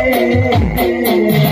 Hey.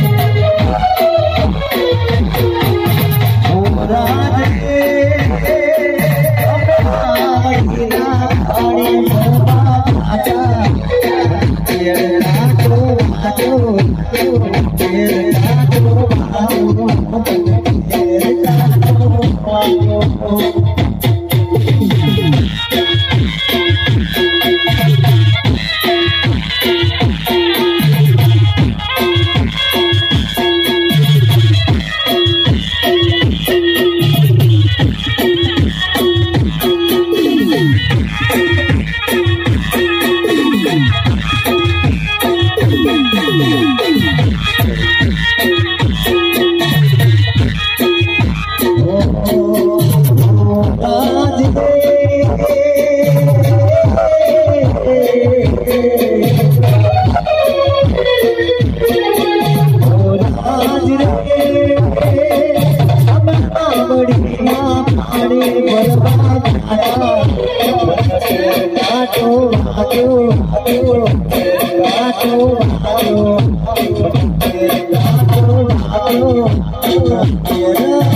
Yeah.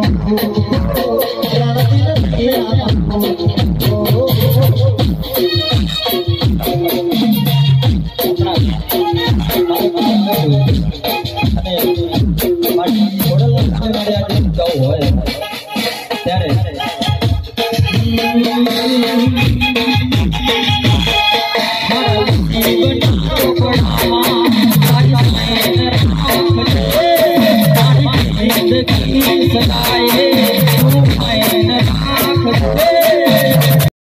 I'm Yeah.